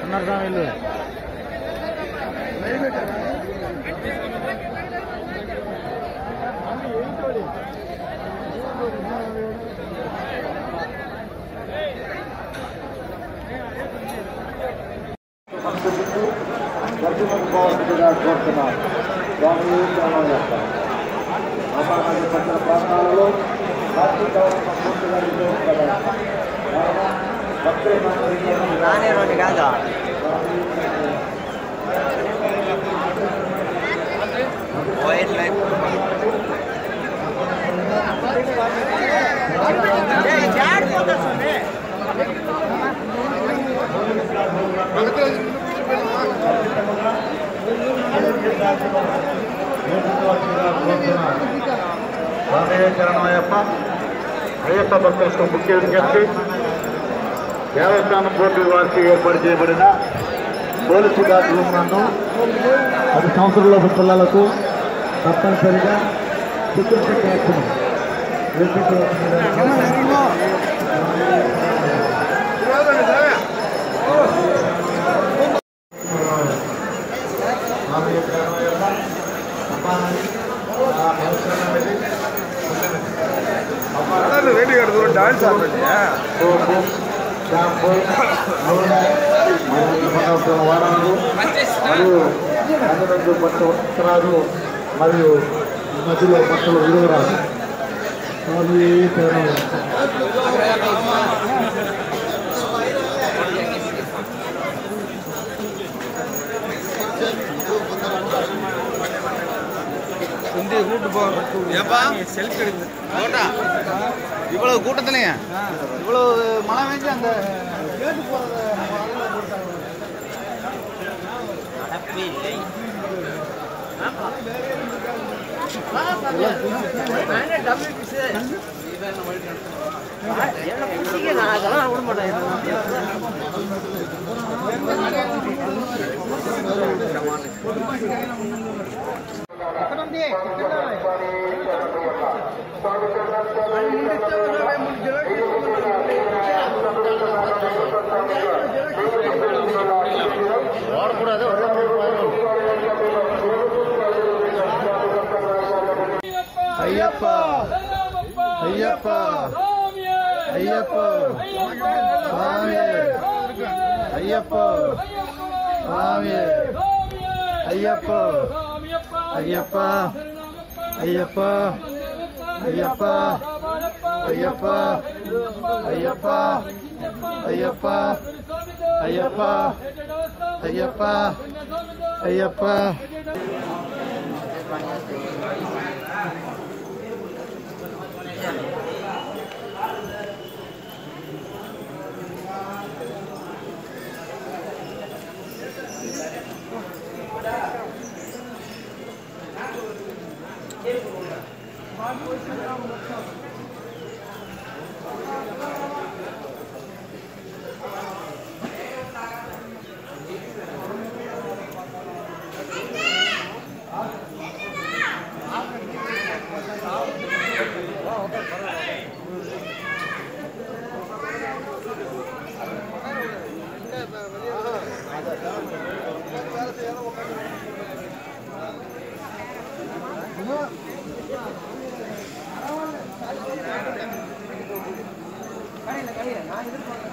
கண்ணாடி தான் இல்லை ಕೋರ್ಸ್ಬಿಡಾಕ್ ಕೊಡ್ತಾನ ಸ್ವಾಮಿ ವಿವೇಕಾನಂದ ಅಮ್ಮನ ಪಟ್ಟ ಪ್ರಾಂತಾలలో ಆರ್ಥಿಕವನ್ನು ಕೊಟ್ಟಿದ್ದಾರೆ ಭಕ್ತರಿ ನಾನೇನೋನಿ ಕಾದ ವೈಲ್ಡ್ ಲೈಫ್ Thank you. వైట్ అయ్యప్ప భక్తులకు ముఖ్య విజ్ఞప్తి దేవస్థానం బోర్డు వారికి ఏర్పాటు చేయబడిన పోలీసు గార్డు నందు పది సంవత్సరాల పిల్లలకు తప్పనిసరిగా చిత్రశక్తి ట్యాక్స్ను டான்ஸ் ஆடுறியா వారాలు మరియు అందులో కొత్త వస్త్రాలు మరియు మధ్యలో బట్టలు విలువరాలు అవి வண்டி கூட்டு போகிறேன் செல்ஃபி எடுத்து போட்டா? இவ்வளோ கூட்டத்துலையா? இவ்வளோ மழை வேண்டி அந்த கேட்டு போகிறத அதெல்லாம் விட மாட்டேன் போட்டாங்க. ஐயப்பா. ஐயப்பா. ஐயப்பா. சுவாமி ஐயப்பா. சுவாமி ஐயப்பா. ஐயப்பா ஐயப்பா ஐயப்பா ஐயப்பா ஐயப்பா ஐயப்பா ஐயப்பா ஐயப்பா ஐயப்பா ஐயப்பா है இந்த கவிதை நான் எதிர்பார்க்க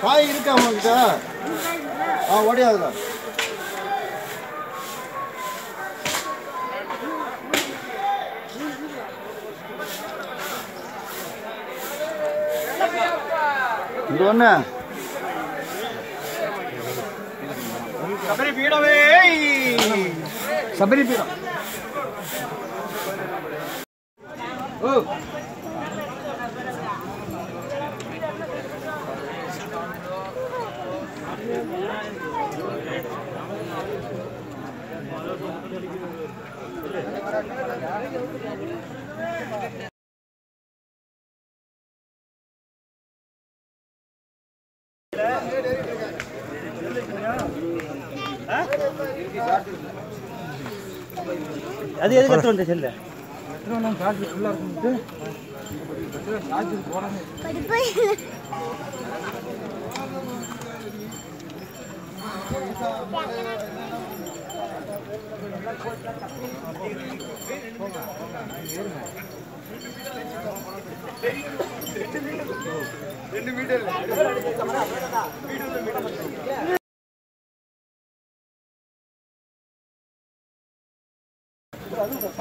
காய் இருக்கா உங்ககிட்ட? ஆ ஓடியாதுல இது ஒண்ணு சபரி பீடம். ஓ. அது எதுக்கு எடுத்து வந்த செல்ல? படிப்பு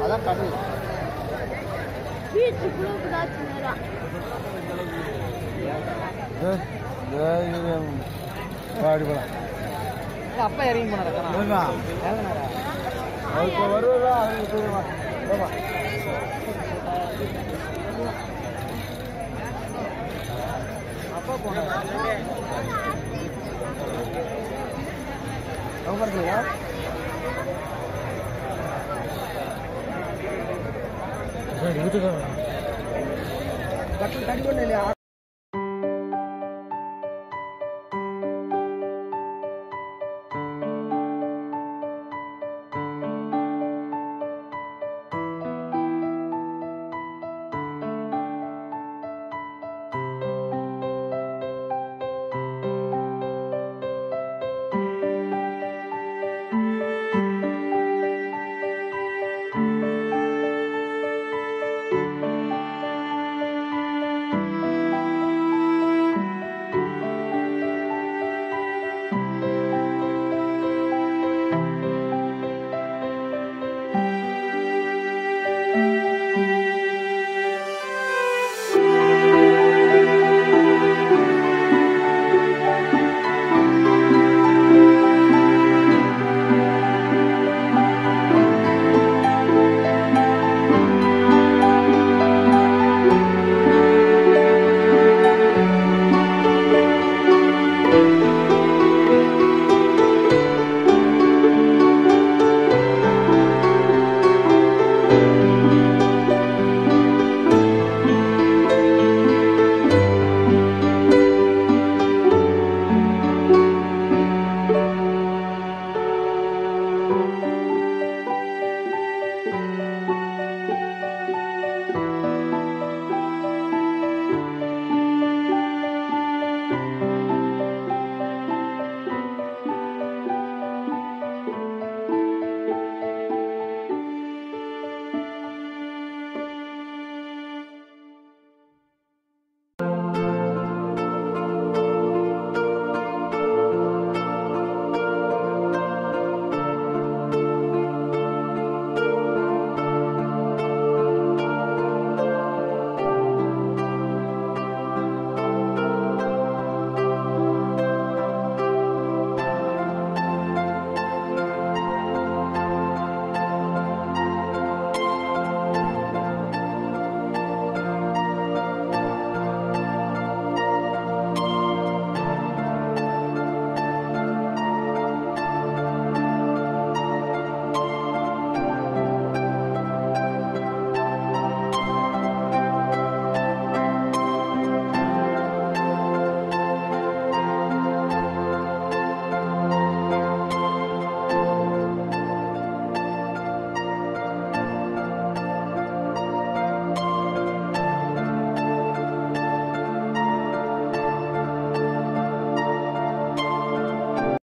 அதான் கடல் நேரம் பாடி போலாம். அப்பா இறங்கி இப்போ 이거잖아.